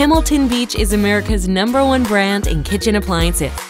Hamilton Beach is America's number one brand in kitchen appliances.